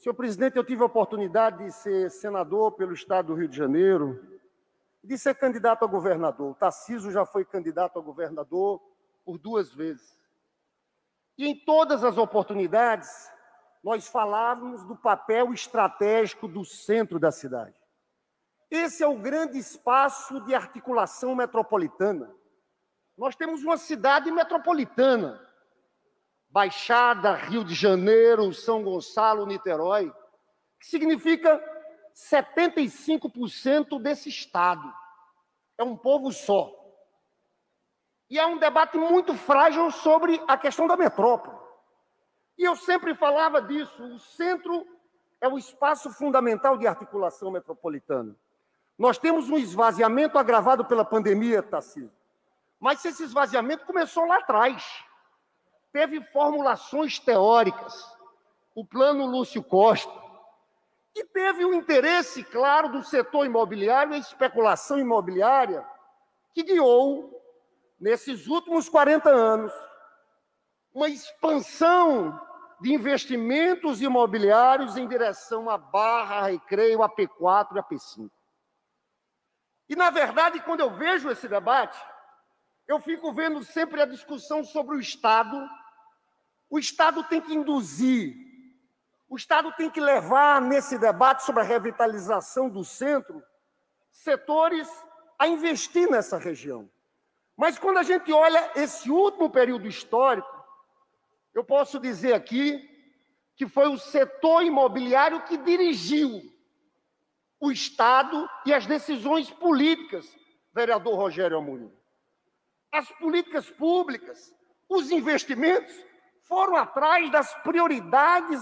Senhor presidente, eu tive a oportunidade de ser senador pelo estado do Rio de Janeiro, de ser candidato a governador. O Tarciso já foi candidato a governador por duas vezes. E em todas as oportunidades, nós falávamos do papel estratégico do centro da cidade. Esse é o grande espaço de articulação metropolitana. Nós temos uma cidade metropolitana, Baixada, Rio de Janeiro, São Gonçalo, Niterói, que significa 75% desse estado. É um povo só. E há um debate muito frágil sobre a questão da metrópole. E eu sempre falava disso, o centro é o espaço fundamental de articulação metropolitana. Nós temos um esvaziamento agravado pela pandemia, Tarcísio. Mas esse esvaziamento começou lá atrás. Teve formulações teóricas, o plano Lúcio Costa, e teve o interesse, claro, do setor imobiliário, a especulação imobiliária, que guiou, nesses últimos 40 anos, uma expansão de investimentos imobiliários em direção à Barra, Recreio, AP4 e AP5. E, na verdade, quando eu vejo esse debate, eu fico vendo sempre a discussão sobre o Estado. O Estado tem que induzir, o Estado tem que levar nesse debate sobre a revitalização do centro setores a investir nessa região. Mas quando a gente olha esse último período histórico, eu posso dizer aqui que foi o setor imobiliário que dirigiu o Estado e as decisões políticas, vereador Rogério Amorim. As políticas públicas, os investimentos foram atrás das prioridades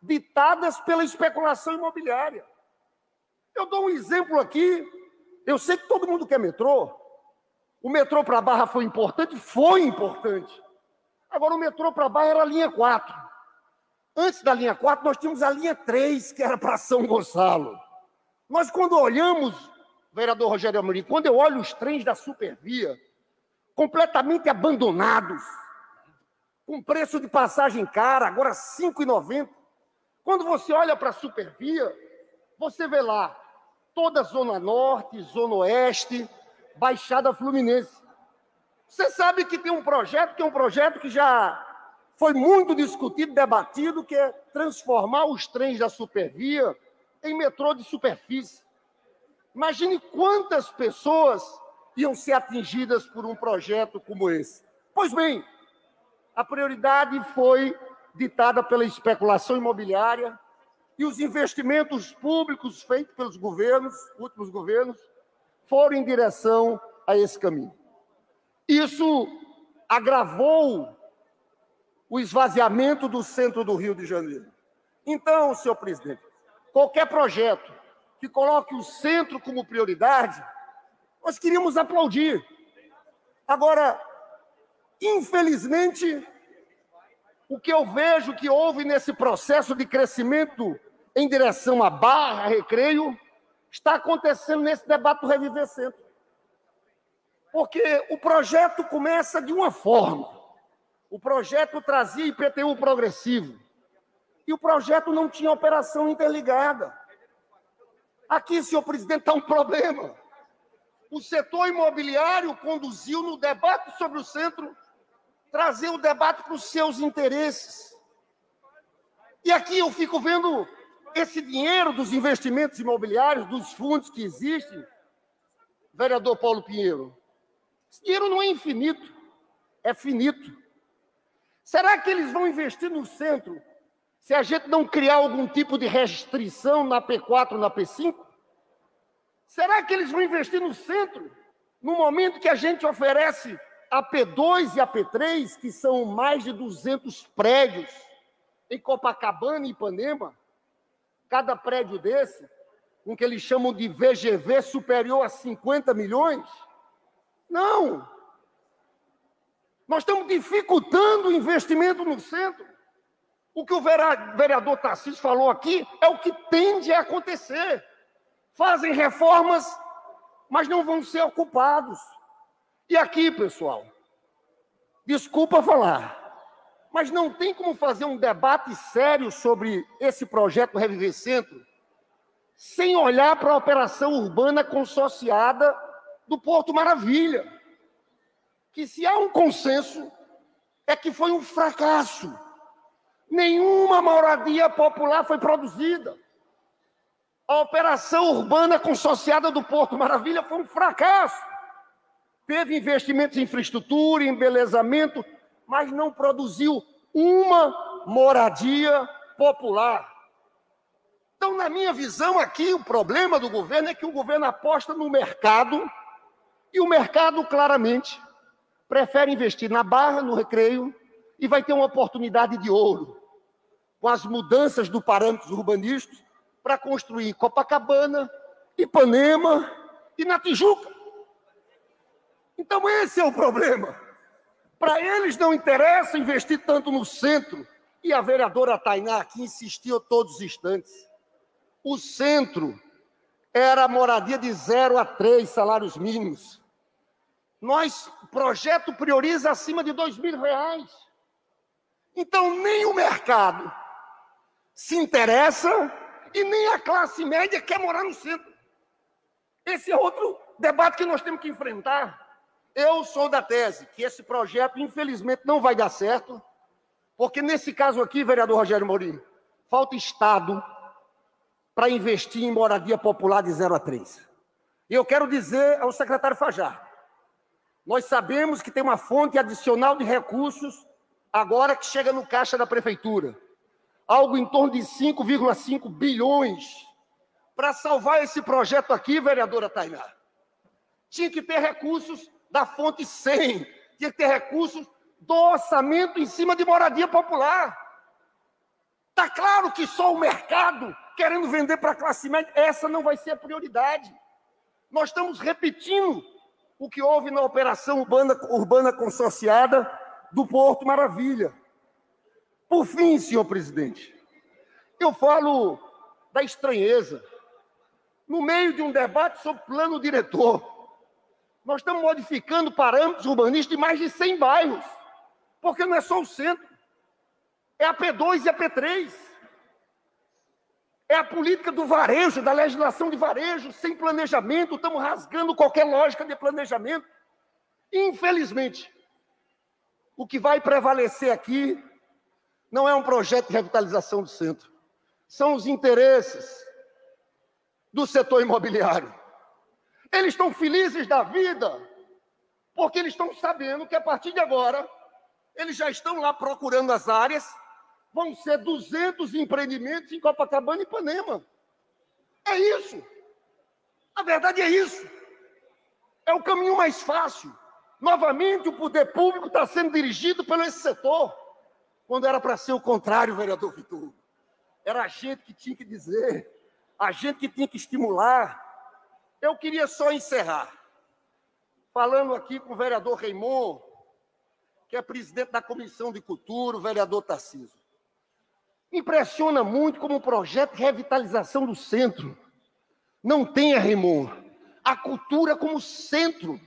ditadas pela especulação imobiliária. Eu dou um exemplo aqui. Eu sei que todo mundo quer metrô. O metrô para a Barra foi importante? Foi importante. Agora, o metrô para baixo era a linha 4. Antes da linha 4, nós tínhamos a linha 3, que era para São Gonçalo. Nós, quando olhamos, vereador Rogério Amorim, quando eu olho os trens da Supervia, completamente abandonados, com preço de passagem cara, agora R$ 5,90. Quando você olha para a Supervia, você vê lá toda a Zona Norte, Zona Oeste, Baixada Fluminense. Você sabe que tem um projeto, que é um projeto que já foi muito discutido, debatido, que é transformar os trens da supervia em metrô de superfície. Imagine quantas pessoas iam ser atingidas por um projeto como esse. Pois bem, a prioridade foi ditada pela especulação imobiliária e os investimentos públicos feitos pelos governos, últimos governos, foram em direção a esse caminho. Isso agravou o esvaziamento do centro do Rio de Janeiro. Então, senhor presidente, qualquer projeto que coloque o centro como prioridade, nós queríamos aplaudir. Agora, infelizmente, o que eu vejo que houve nesse processo de crescimento em direção à Barra, Recreio, está acontecendo nesse debate do Reviver Centro. Porque o projeto começa de uma forma. O projeto trazia IPTU progressivo. E o projeto não tinha operação interligada. Aqui, senhor presidente, está um problema. O setor imobiliário conduziu no debate sobre o centro, trazer o debate para os seus interesses. E aqui eu fico vendo esse dinheiro dos investimentos imobiliários, dos fundos que existem, vereador Paulo Pinheiro, esse dinheiro não é infinito, é finito. Será que eles vão investir no centro se a gente não criar algum tipo de restrição na P4, na P5? Será que eles vão investir no centro no momento que a gente oferece a P2 e a P3, que são mais de 200 prédios em Copacabana e Ipanema? Cada prédio desse, com que eles chamam de VGV superior a 50 milhões? Não. Nós estamos dificultando o investimento no centro. O que o vereador Tarcísio falou aqui é o que tende a acontecer. Fazem reformas, mas não vão ser ocupados. E aqui, pessoal, desculpa falar, Mas não tem como fazer um debate sério sobre esse projeto Reviver Centro sem olhar para a operação urbana consorciada do Porto Maravilha. Que se há um consenso, é que foi um fracasso. Nenhuma moradia popular foi produzida. A operação urbana consorciada do Porto Maravilha foi um fracasso. Teve investimentos em infraestrutura, em embelezamento, mas não produziu uma moradia popular. Então, na minha visão aqui, o problema do governo é que o governo aposta no mercado e o mercado claramente prefere investir na barra, no recreio, e vai ter uma oportunidade de ouro com as mudanças do parâmetros urbanísticos para construir Copacabana, Ipanema e na Tijuca. Então, esse é o problema. Para eles não interessa investir tanto no centro. E a vereadora Tainá aqui insistiu todos os instantes. O centro era moradia de zero a três salários mínimos. Nós, o projeto prioriza acima de dois mil reais. Então, nem o mercado se interessa e nem a classe média quer morar no centro. Esse é outro debate que nós temos que enfrentar. Eu sou da tese que esse projeto, infelizmente, não vai dar certo, porque nesse caso aqui, vereador Rogério Mourinho, falta Estado para investir em moradia popular de 0 a 3. E eu quero dizer ao secretário Fajar, nós sabemos que tem uma fonte adicional de recursos agora que chega no caixa da prefeitura, algo em torno de 5,5 bilhões para salvar esse projeto aqui, vereadora Tainá. Tinha que ter recursos da fonte 100, tinha que ter recursos do orçamento em cima de moradia popular. Está claro que só o mercado querendo vender para a classe média, essa não vai ser a prioridade. Nós estamos repetindo o que houve na operação urbana, urbana consorciada do Porto Maravilha. Por fim, senhor presidente, eu falo da estranheza. No meio de um debate sobre plano diretor, nós estamos modificando parâmetros urbanísticos de mais de 100 bairros, porque não é só o centro, é a P2 e a P3. É a política do varejo, da legislação de varejo, sem planejamento, estamos rasgando qualquer lógica de planejamento. Infelizmente, o que vai prevalecer aqui não é um projeto de revitalização do centro, são os interesses do setor imobiliário. Eles estão felizes da vida, porque eles estão sabendo que a partir de agora, eles já estão lá procurando as áreas, vão ser 200 empreendimentos em Copacabana e Ipanema. É isso. A verdade é isso. É o caminho mais fácil. Novamente, o poder público está sendo dirigido pelo esse setor, quando era para ser o contrário, vereador Vitor. Era a gente que tinha que dizer, a gente que tinha que estimular, eu queria só encerrar falando aqui com o vereador Raimon, que é presidente da Comissão de Cultura, o vereador Tarcísio. Impressiona muito como o projeto de revitalização do centro não tem, Raimon, a cultura como centro.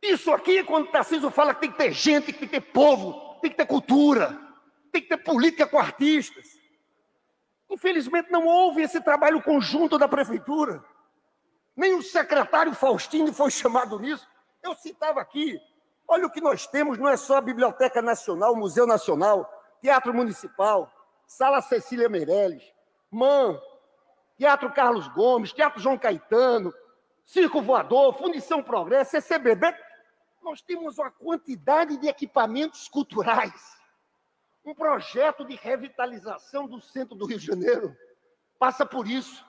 Isso aqui, quando o Tarcísio fala que tem que ter gente, que tem que ter povo, tem que ter cultura, tem que ter política com artistas. Infelizmente, não houve esse trabalho conjunto da prefeitura. Nem o secretário Faustino foi chamado nisso. Eu citava aqui: olha o que nós temos, não é só a Biblioteca Nacional, Museu Nacional, Teatro Municipal, Sala Cecília Meirelles, MAN, Teatro Carlos Gomes, Teatro João Caetano, Circo Voador, Fundição Progresso, CCBB. Nós temos uma quantidade de equipamentos culturais um projeto de revitalização do centro do Rio de Janeiro passa por isso.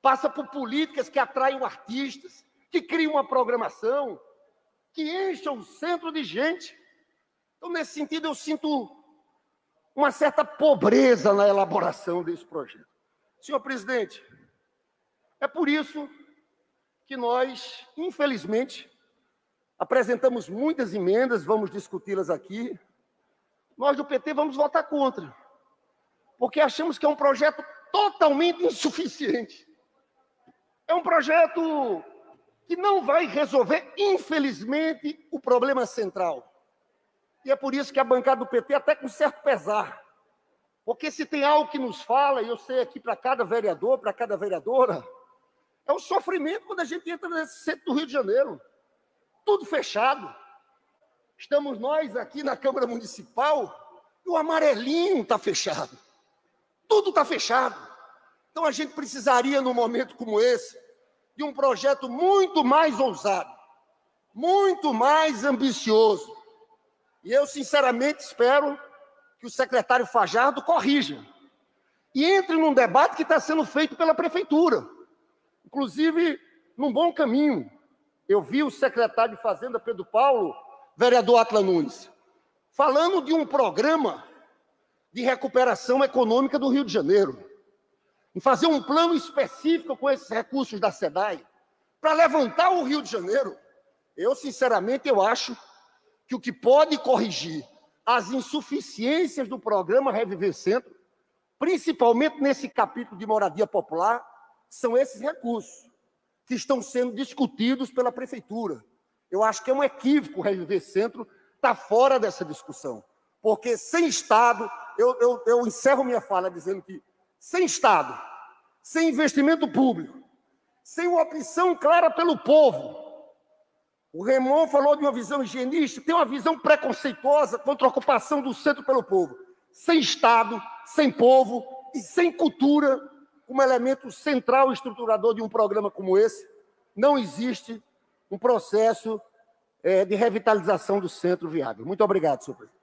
Passa por políticas que atraiam artistas, que criam uma programação, que encham o centro de gente. Então, nesse sentido, eu sinto uma certa pobreza na elaboração desse projeto. Senhor presidente, é por isso que nós, infelizmente, apresentamos muitas emendas, vamos discuti-las aqui, nós do PT vamos votar contra, porque achamos que é um projeto totalmente insuficiente. É um projeto que não vai resolver, infelizmente, o problema central. E é por isso que a bancada do PT, até com certo pesar, porque se tem algo que nos fala, e eu sei aqui para cada vereador, para cada vereadora, é o sofrimento quando a gente entra nesse centro do Rio de Janeiro. Tudo fechado. Estamos nós aqui na Câmara Municipal e o amarelinho está fechado. Tudo está fechado. Então a gente precisaria, num momento como esse, de um projeto muito mais ousado, muito mais ambicioso. E eu, sinceramente, espero que o secretário Fajardo corrija e entre num debate que está sendo feito pela prefeitura, inclusive num bom caminho. Eu vi o secretário de Fazenda, Pedro Paulo, vereador Atla Nunes, falando de um programa de recuperação econômica do Rio de Janeiro, em fazer um plano específico com esses recursos da SEDAI, para levantar o Rio de Janeiro. Eu, sinceramente, eu acho que o que pode corrigir as insuficiências do programa Reviver Centro, principalmente nesse capítulo de moradia popular, são esses recursos que estão sendo discutidos pela prefeitura. Eu acho que é um equívoco o Reviver Centro estar tá fora dessa discussão, porque sem Estado, eu, eu, eu encerro minha fala dizendo que sem Estado, sem investimento público, sem uma opção clara pelo povo, o Remon falou de uma visão higienista, tem uma visão preconceituosa contra a ocupação do centro pelo povo. Sem Estado, sem povo e sem cultura, como elemento central e estruturador de um programa como esse, não existe um processo é, de revitalização do centro viável. Muito obrigado, senhor presidente.